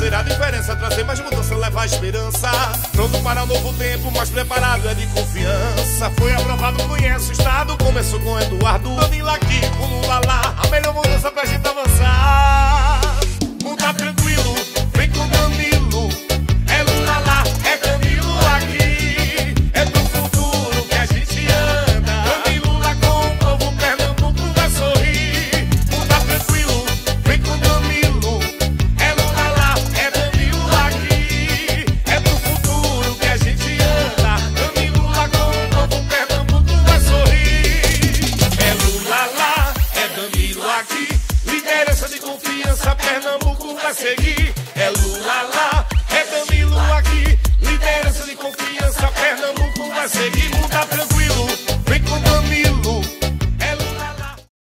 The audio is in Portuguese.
fazer a diferença, trazer mais mudança, levar esperança. Pronto para um novo tempo, mais preparado é de confiança. Foi aprovado, conhece o estado, começou com Eduardo. Danila aqui, pulula lá. a seguir. É Lula lá, é Danilo aqui. Liderança de confiança, Pernambuco a seguir. Não tá tranquilo.